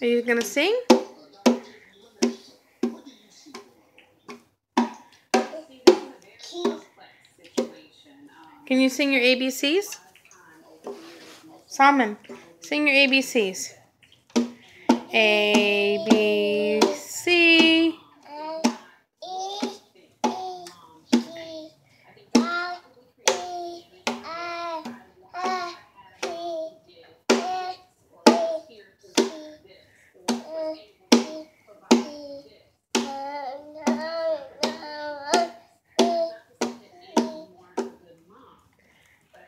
Are you gonna sing? Can you sing your ABCs? Salmon, sing your ABCs. A, B,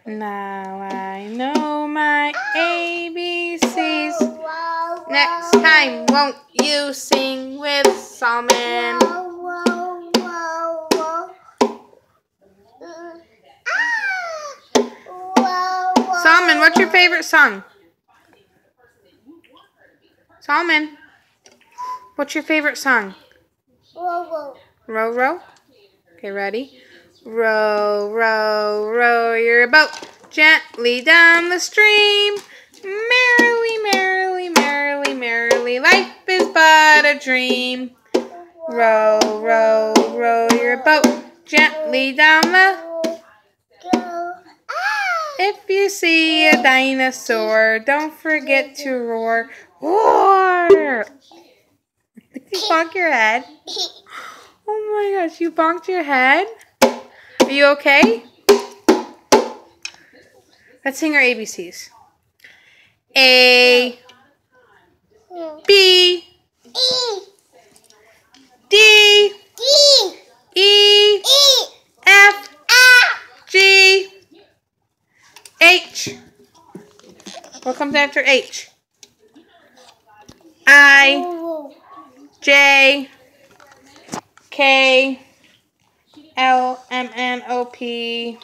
Now I know my ABCs. Next time, won't you sing with Salmon? Salmon, what's your favorite song? Salmon, what's your favorite song? Row, row. Okay, ready? Row, row, row your boat gently down the stream. Merrily, merrily, merrily, merrily, life is but a dream. Row, row, row your boat gently down the. If you see a dinosaur, don't forget to roar. Roar! Did you bonk your head? Oh my gosh, you bonked your head? Are you okay? Let's sing our ABCs. A B D E F G H. What comes after H? I J K L M N O P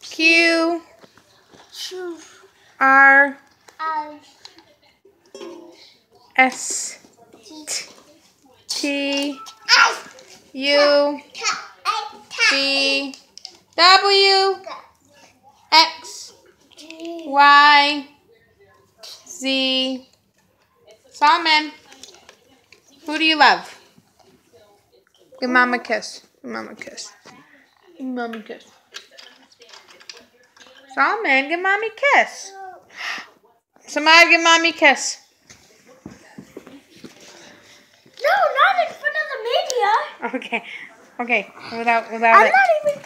Q R S T U V W X Y Z Salmon. Who do you love? Give mama a kiss. Give mama a kiss. Give mama a kiss. Salmon, give mommy a kiss. Somebody give mommy a kiss. No, not in front of the media. Okay. Okay. Without without I'm it. not even